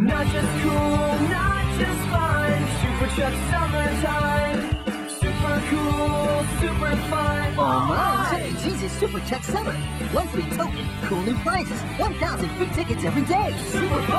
Not just cool, not just fun. Super Chuck summertime. Super cool, super fun. Oh my, Jesus Super Chuck Summer. One free token, cool new prizes. 1,000 free tickets every day. Super fun!